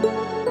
Música